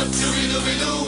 What do we do we do?